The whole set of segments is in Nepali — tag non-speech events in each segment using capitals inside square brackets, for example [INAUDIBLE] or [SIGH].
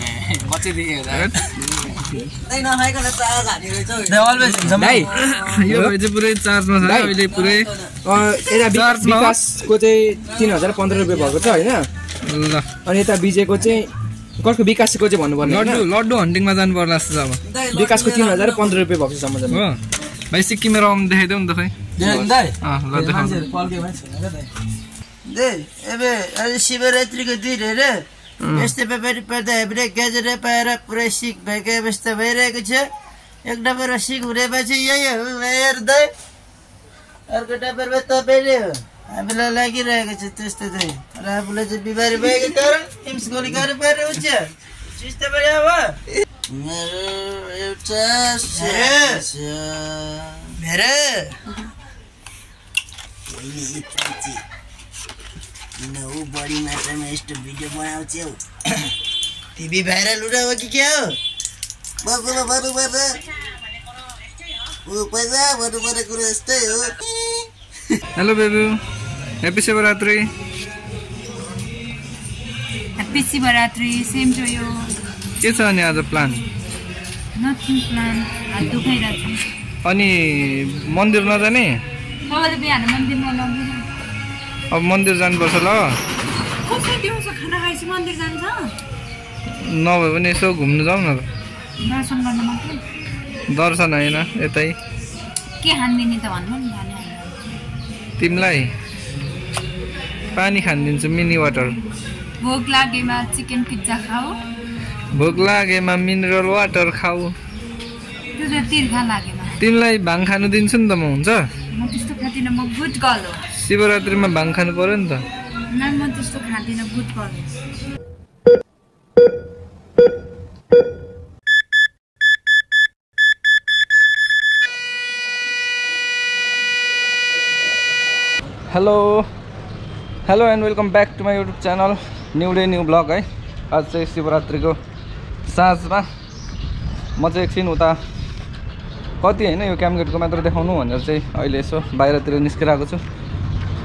तिन हजार पन्ध्र रुपियाँ भएको छ होइन अनि यता विजयको चाहिँ कसको विकासको चाहिँ पर्ने लड्डु लड्डु हन्टिङमा जानु पर्ला जस्तो अब विकासको तिन हजार पन्ध्र रुपियाँ भएको छ हो भाइ सिक्किमे आउनु देखाइदेऊ नि त खै शिवरात्रीको दिन अरे यस्तै व्यापारी पर्दा हामीले गाजर पाएर पुरै सिक भएको अवस्था भइरहेको छ एक नम्बरमा सिक हुनेपछि यही हो हेर्दै अर्को डबरमा तपाईँले हो हामीलाई लागिरहेको छ त्यस्तो चाहिँ र आफूलाई चाहिँ बिमारी भएको तर एम्स गोली गर्नु पर्ने हुन्छ सिस्टमबाट अब मेरो एउटा यस्तो भिडियो बनाउँछु [COUGHS] हेलो बेबु हेप्पी टु यु के छ अनि आज छु अनि मन्दिर नजाने बिहान अब मन्दिर जानुपर्छ ल नभए पनि यसो घुम्नु जाउँ न दर्शन होइन यतै तिमीलाई पानी खानिदिन्छु मिनी वाटर भोक लागेमा चिकन पिज्जा खाऊ भोक लागेमा मिनरल वाटर खाऊ तिमीलाई भाङ खानु दिन्छु नि त म हुन्छ शिवरात्रिमा भाङ खानु पर्यो नि त hello hello and welcome back to my YouTube channel new day new vlog है आज चाहिँ शिवरात्रिको साँझमा म चाहिँ एकछिन उता कति होइन यो क्याम्प मात्र देखाउनु भनेर चाहिँ अहिले यसो बाहिरतिर निस्किरहेको छु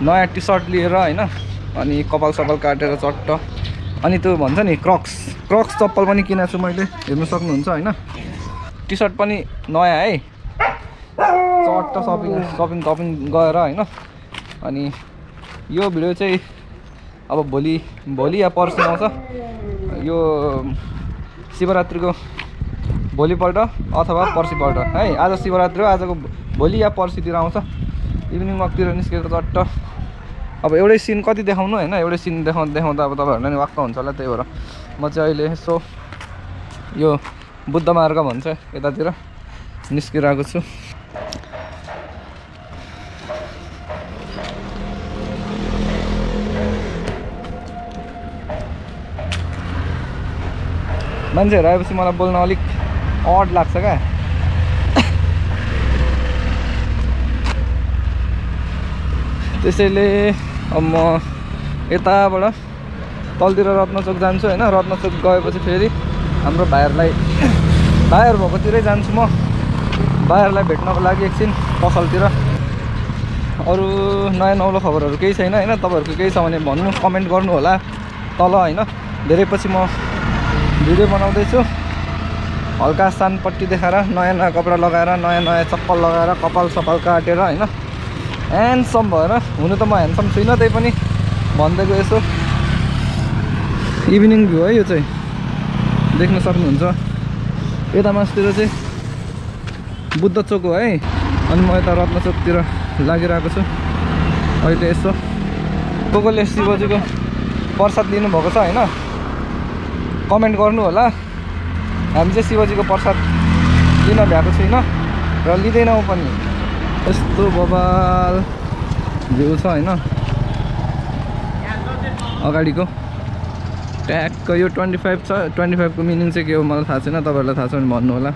नयाँ टी सर्ट लिएर होइन अनि कपाल सपाल काटेर चट्ट अनि त्यो भन्छ नि क्रक्स क्रक्स चप्पल पनि किनेको छु मैले हेर्नु सक्नुहुन्छ होइन टी सर्ट पनि नयाँ है चट्ट सपिङ सपिङ टपिङ गएर होइन अनि यो भिडियो चाहिँ अब भोलि भोलि या पर्सि आउँछ यो शिवरात्रिको भोलिपल्ट अथवा पर्सिपल्ट है आज शिवरात्रि हो आजको भोलि या पर्सितिर आउँछ इभिनिङ वाकतिर निस्केको चट्ट अब एउटै सिन कति देखाउनु होइन एउटै सिन देखाउ देखाउँदा अब तपाईँहरूलाई नि वाक्क हुन्छ होला त्यही भएर म चाहिँ अहिले यसो यो बुद्ध मार्ग भन्छ यतातिर निस्किरहेको छु मान्छेहरू आएपछि मलाई बोल्न अलिक अड लाग्छ क्या त्यसैले अब म यताबाट तलतिर रत्नचोक जान्छु होइन रत्नचोक गएपछि फेरि हाम्रो भाइहरूलाई [COUGHS] भाइहरू भएकोतिरै जान्छु म भाइहरूलाई भेट्नको लागि एकछिन पसलतिर अरू नयाँ नौलो खबरहरू केही छैन होइन तपाईँहरूको केही छ भने भन्नु कमेन्ट गर्नु होला तल होइन धेरै पछि म भिडियो बनाउँदैछु हल्का सानपट्टि देखाएर नयाँ नयाँ कपडा लगाएर नयाँ नयाँ चप्पल लगाएर कपाल सपाल काटेर होइन ह्यान्डसम भएर हुनु त म ह्यान्डसम छुइनँ त्यही पनि भनिदिएको यसो इभिनिङ भ्यू है यो चाहिँ देख्न सक्नुहुन्छ यता मासतिर चाहिँ बुद्ध चोक हो है अनि म यता रत्न चोकतिर लागिरहेको छु अहिले यसो गोगोले शिवजीको प्रसाद लिनुभएको छ होइन कमेन्ट गर्नु होला हामी चाहिँ शिवजीको प्रसाद लिन भ्याएको छुइनँ र लिँदैनौँ पनि यस्तो बबाल जिउ छ होइन अगाडिको ट्याक्क यो ट्वेन्टी फाइभ छ ट्वेन्टी फाइभको मिनिङ चाहिँ के हो मलाई थाहा छैन तपाईँहरूलाई थाहा छ भने भन्नु होला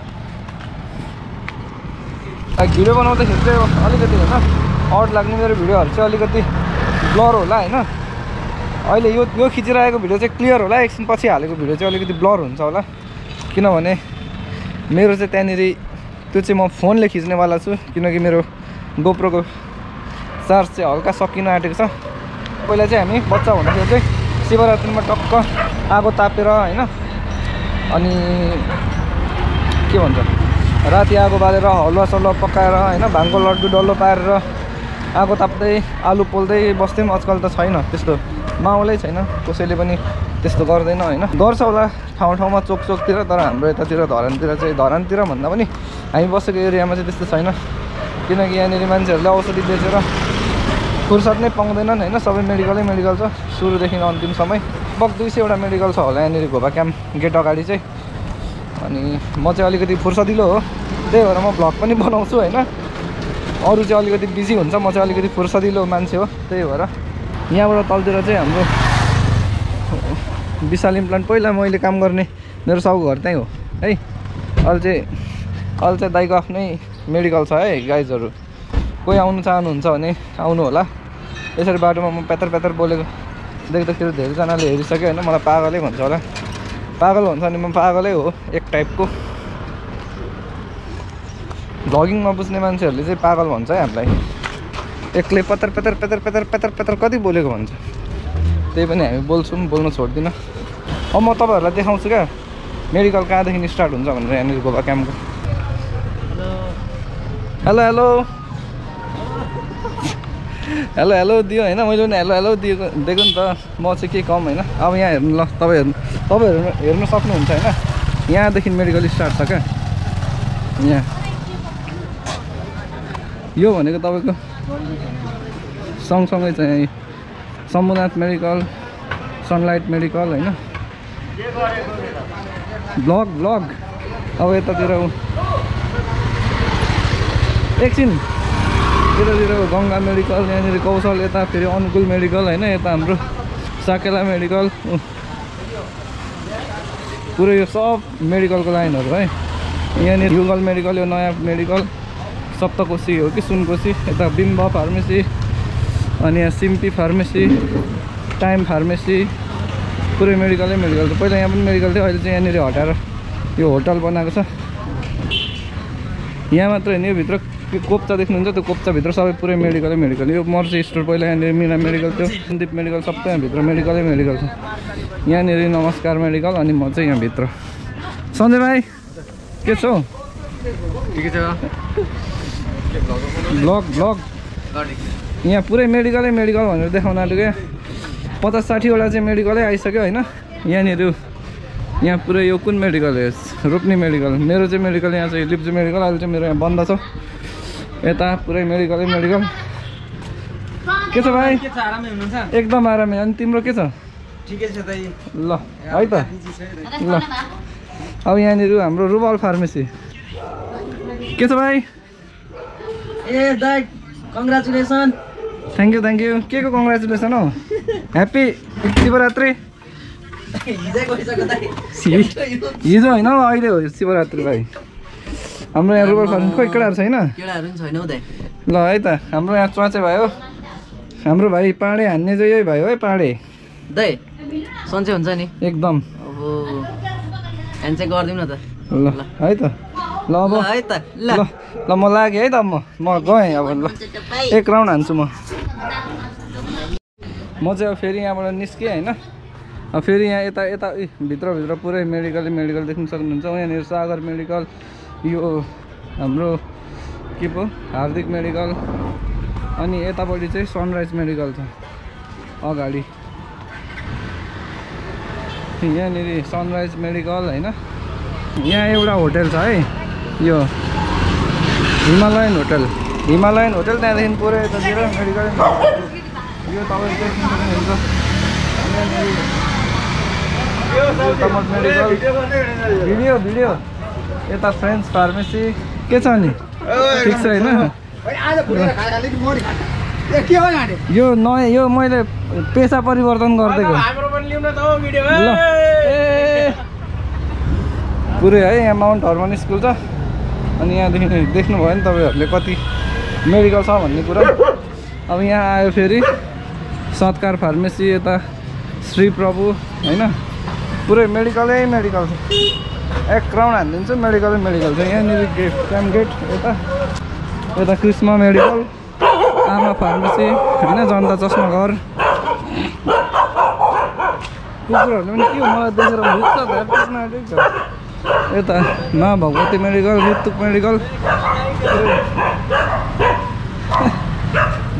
भिडियो बनाउँदाखेरि चाहिँ अलिकति होइन आउट लाग्ने मेरो भिडियोहरू चाहिँ अलिकति ब्लर होला होइन अहिले यो यो खिचिरहेको भिडियो चाहिँ क्लियर होला एकछिन पछि हालेको भिडियो चाहिँ अलिकति ब्लर हुन्छ होला किनभने मेरो चाहिँ त्यहाँनिर त्यो चाहिँ म फोनले खिच्नेवाला छु किनकि मेरो गोप्रोको चार्ज चाहिँ हल्का सकिन आँटेको छ पहिला चाहिँ हामी बच्चा हुँदाखेरि चाहिँ शिवरात्रिमा टक्क आगो तापेर होइन अनि के भन्छ राति आगो बालेर हलुवा सलुवा पकाएर होइन भाङको लड्डु डल्लो पारेर आगो ताप्दै आलु पोल्दै बस्थ्यौँ आजकल त छैन त्यस्तो माउलै छैन कसैले पनि त्यस्तो गर्दैन होइन गर्छ होला ठाउँ ठाउँमा चोक चोकतिर तर हाम्रो यतातिर धरानतिर चाहिँ धरानतिर भन्दा पनि हामी बसेको एरियामा चाहिँ त्यस्तो छैन किनकि यहाँनिर मान्छेहरूले औषधि बेचेर फुर्सद नै पाउँदैनन् होइन सबै मेडिकलै मेडिकल छ सुरुदेखि अन्तिम समय बग दुई सयवटा मेडिकल छ होला यहाँनिर घोबा क्याम्प गेट अगाडि चाहिँ अनि म चाहिँ अलिकति फुर्सदिलो हो त्यही भएर म भ्लग पनि बनाउँछु होइन अरू चाहिँ अलिकति बिजी हुन्छ म चाहिँ अलिकति फुर्सदिलो मान्छे हो त्यही भएर यहाँबाट तलतिर चाहिँ हाम्रो विशाल इम्प्लान्ट पहिला मैले काम गर्ने मेरो साउ घर त्यहीँ हो है अहिले चाहिँ अहिले चाहिँ दाइको आफ्नै मेडिकल छ है गाइजहरू कोही आउनु चाहनुहुन्छ भने आउनु होला यसरी बाटोमा म प्यातर प्यातर बोलेको देख्दाखेरि धेरैजनाले हेरिसक्यो होइन मलाई पागलै भन्छ होला पागल भन्छ भने म पागलै हो एक टाइपको भ्लगिङ बुझ्ने मान्छेहरूले चाहिँ पागल भन्छ है हामीलाई एक्लै पतर पत्र पत्र पत्र पत्र पत्र कति बोलेको भन्छ त्यही पनि हामी बोल्छौँ बोल्नु छोड्दिनँ अब म तपाईँहरूलाई देखाउँछु क्या मेडिकल कहाँदेखि स्टार्ट हुन्छ भनेर यहाँनिर गोबा क्याम्पको हेलो हेलो हेलो हेलो दियो होइन मैले पनि हेलो हेलो दिएको दिएको नि त म चाहिँ के कम होइन अब यहाँ हेर्नु ल तपाईँ हेर्नु तपाईँहरू हेर्नु सक्नुहुन्छ होइन यहाँदेखि मेडिकल स्टार्ट छ क्या यहाँ यो भनेको तपाईँको सँगसँगै छ यहाँ शम्भुनाथ मेडिकल सनलाइट मेडिकल होइन ब्लग ब्लग अब यतातिर एकछिन यतातिर गङ्गा मेडिकल यहाँनिर कौशल यता फेरि अनुकूल मेडिकल होइन यता हाम्रो साकेला मेडिकल पुरै यो सब मेडिकलको लाइनहरू है यहाँनिर युगल मेडिकल यो नयाँ मेडिकल सप्तकोशी हो कि सुनकोशी यता बिम्ब फार्मेसी अनि यहाँ सिम्पी फार्मेसी टाइम फार्मेसी पुरै मेडिकलै मेडिकल थियो पहिला यहाँ पनि मेडिकल थियो अहिले चाहिँ यहाँनिर हटाएर यो होटल बनाएको छ यहाँ मात्र होइन यो भित्र त्यो कोप्चा देख्नुहुन्छ त्यो कोप्चाभित्र सबै पुरै मेडिकलै मेडिकल यो मर्सी स्टोर पहिला यहाँनिर मिना मेडिकल थियो सन्दीप मेडिकल सबै यहाँभित्र मेडिकलै मेडिकल छ यहाँनिर नमस्कार मेडिकल अनि म चाहिँ यहाँभित्र सन्जय भाइ के छौ ठिकै छ ब्लग ब्लग यहाँ पुरै मेडिकलै मेडिकल भनेर देखाउन आलु क्या पचास साठीवटा चाहिँ मेडिकलै आइसक्यो होइन यहाँनिर यहाँ पुरै यो कुन मेडिकल हो रोप्ने मेडिकल मेरो चाहिँ मेडिकल यहाँ चाहिँ लिप्चू मेडिकल अहिले चाहिँ मेरो यहाँ बन्द छ यता पुरै मेडिकलै मेडिकल के छ भाइ एकदम आरामै अनि तिम्रो के छ ल है त ल अब यहाँनिर हाम्रो रुबल फार्मेसी के छ भाइ ए दाइ congratulation thank you thank you के को कङ्ग्रेचुलेसन हौ ह्याप्पी शिवरात्री हिजो होइन अहिले हो शिवरात्री भाइ हाम्रो यहाँ रुबर फर्सन खोइ केटाहरू छैन ल है त हाम्रो यहाँ च्वाचे भयो हाम्रो भाइ पाँडे हान्ने चाहिँ यही भयो है पाँडे दाइ सन्चै हुन्छ नि एकदम गरिदिउँ न है त ल अब है त ल म लागेँ है त म म गएँ अब ल एक राउन्ड हान्छु म म चाहिँ अब फेरि यहाँबाट निस्केँ होइन अब फेरि यहाँ यता यता भित्रभित्र पुरै मेडिकल मेडिकल देख्न सक्नुहुन्छ यहाँनिर सागर मेडिकल यो हाम्रो के पो हार्दिक मेडिकल अनि यतापट्टि चाहिँ सनराइज मेडिकल छ अगाडि यहाँनिर सनराइज मेडिकल होइन यहाँ एउटा होटल छ है यो हिमालयन होटल हिमालयन होटल त्यहाँदेखि पुरै यतातिर मेडिकल यो तपाईँले मेडिकल भिडियो भिडियो यता फ्रेन्च फार्मेसी के छ नि ठिक छ होइन यो नयाँ यो मैले पेसा परिवर्तन गरिदिएको पुरै है यहाँ माउन्ट हर्मन स्कुल छ अनि यहाँदेखि देख्नुभयो नि तपाईँहरूले कति मेडिकल छ भन्ने कुरा अब यहाँ आयो फेरि सत्कार फार्मेसी यता श्री प्रभु होइन पुरै मेडिकलै मेडिकल छ एक क्राउन हानिदिन्छु मेडिकल मेडिकल छ यहाँनिर गेट क्याम गेट यता यता कृष्ण मेडिकल आमा फार्मेसी होइन जनता चस्मा घर कुकुरहरूले पनि के हो मलाई देखेर भुक्छ यता मा भगवती मेडिकल मुतुक मेडिकल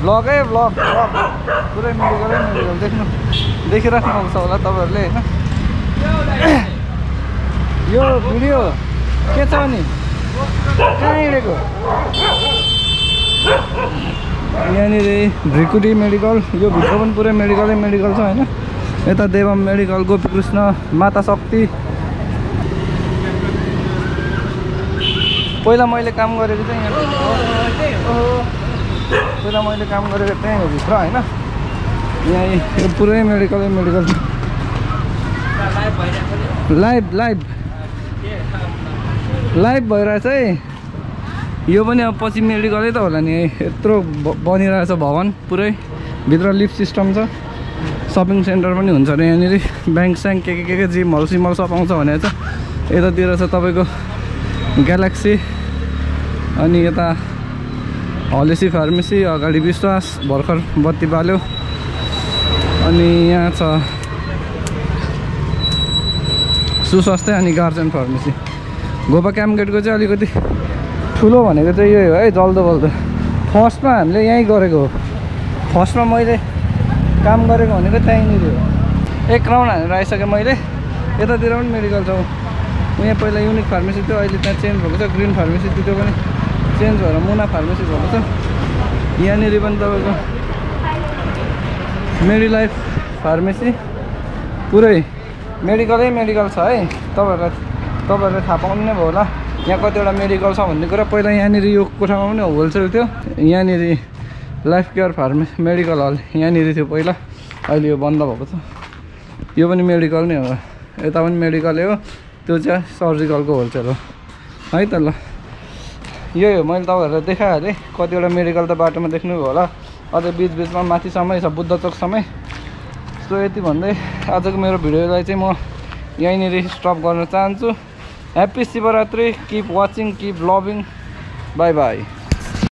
ब्लगै ब्लग ब्लग पुरै मेडिकलै मेडिकल देख्नु देखिराख्नु आउँछ होला तपाईँहरूले होइन यो भिडियो के छ नि कहाँ हिँडेको यहाँनिर भ्रिकुटी मेडिकल यो भित्र पनि पुरै मेडिकलै मेडिकल छ होइन यता देवम मेडिकल गोपीकृष्ण माता शक्ति पहिला मैले काम गरेको चाहिँ यहाँ पहिला मैले काम गरेको त्यहीँ भित्र होइन यहाँ यो पुरै मेडिकलै मेडिकल लाइभ लाइभ लाइभ भइरहेछ है यो पनि अब पछि मेडिकलै त होला नि यत्रो बनिरहेछ भवन पुरै भित्र लिफ्ट सिस्टम छ सपिङ सेन्टर पनि हुन्छ अरे यहाँनिर ब्याङ्क स्याङ्क के के के के जिमहरू सिमल सब आउँछ भनेर त यतातिर छ तपाईँको ग्यालेक्सी अनि यता हलेसी फार्मेसी अगाडि विश्वास भर्खर बत्ती बाल्यो अनि यहाँ छ सुस्वास्थ्य अनि गार्जेन फार्मेसी गोपा गेटको चाहिँ अलिकति ठुलो भनेको चाहिँ यही हो है जल्दो बल्दो फर्स्टमा हामीले यहीँ गरेको हो फर्स्टमा मैले काम गरेको भनेको त्यहीँनिर हो एक राउन्ड हालेर आइसकेँ मैले यतातिर पनि मेडिकल छ यहाँ पहिला युनिक फार्मेसी थियो अहिले त्यहाँ चेन्ज भएको छ ग्रिन फार्मेसी त्यो पनि चेन्ज भएर मुना फार्मेसी भएको छ यहाँनिर पनि तपाईँको मेरी लाइफ फार्मेसी पुरै मेडिकलै मेडिकल छ है तपाईँहरूलाई तपाईँहरूले थाहा पाउनु नै भयो होला यहाँ कतिवटा मेडिकल छ भन्ने कुरा पहिला यहाँनिर यो कोठामा पनि होलसेल थियो यहाँनिर life care pharma medical hall यहाँनिर थियो पहिला अहिले यो बन्द भएको छ यो पनि मेडिकल नै हो यता पनि मेडिकलै हो त्यो चाहिँ सर्जिकलको होलसेल हो है त ल यही हो मैले तपाईँहरूलाई देखाइहालेँ कतिवटा मेडिकल त बाटोमा देख्नुभयो होला अझै बिचबिचमा माथिसम्मै छ बुद्ध चोकसम्मै सो यति भन्दै आजको मेरो भिडियोलाई चाहिँ म यहीँनिर स्टप गर्न चाहन्छु Happy Shivaratri. Keep watching, keep loving. Bye bye.